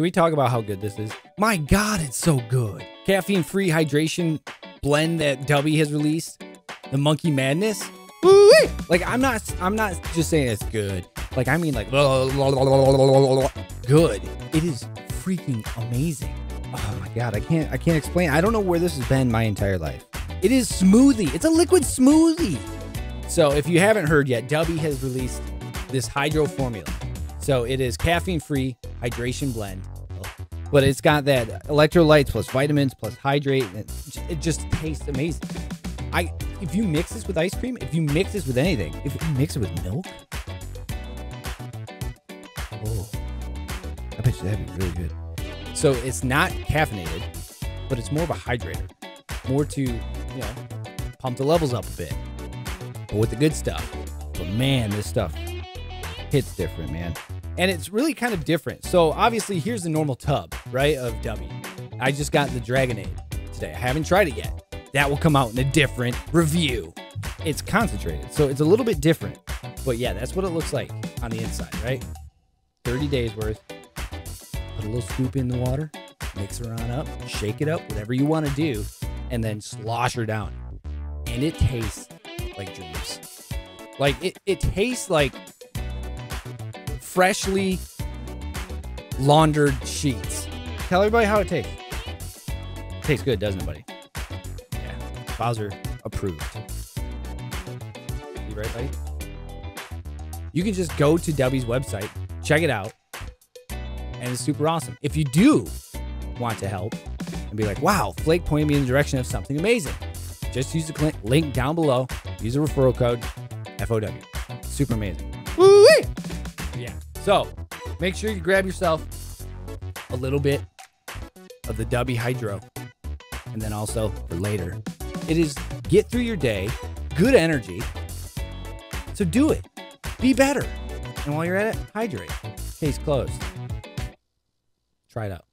Can we talk about how good this is? My God, it's so good. Caffeine free hydration blend that Dubby has released, the Monkey Madness. Like I'm not, I'm not just saying it's good. Like I mean, like good. It is freaking amazing. Oh my God, I can't, I can't explain. I don't know where this has been my entire life. It is smoothie. It's a liquid smoothie. So if you haven't heard yet, Dubby has released this hydro formula. So it is caffeine free hydration blend, but it's got that electrolytes plus vitamins plus hydrate. And it just tastes amazing. I if you mix this with ice cream, if you mix this with anything, if you mix it with milk, oh, I bet you that'd be really good. So it's not caffeinated, but it's more of a hydrator, more to you know pump the levels up a bit, but with the good stuff. But man, this stuff hits different, man. And it's really kind of different. So obviously, here's the normal tub, right, of Dubby. I just got the Dragonade today. I haven't tried it yet. That will come out in a different review. It's concentrated, so it's a little bit different. But yeah, that's what it looks like on the inside, right? 30 days worth. Put a little scoop in the water, mix her on up, shake it up, whatever you want to do, and then slosh her down. And it tastes like dreams. Like it, it tastes like freshly laundered sheets. Tell everybody how it tastes. tastes good, doesn't it, buddy? Yeah. Bowser approved. You right, buddy? You can just go to Dubby's website, check it out, and it's super awesome. If you do want to help and be like, wow, Flake pointed me in the direction of something amazing, just use the link down below. Use a referral code FOW. Super amazing. Woo-wee! Yeah. So make sure you grab yourself a little bit of the Dubby Hydro. And then also for later, it is get through your day, good energy. So do it. Be better. And while you're at it, hydrate. Case closed. Try it out.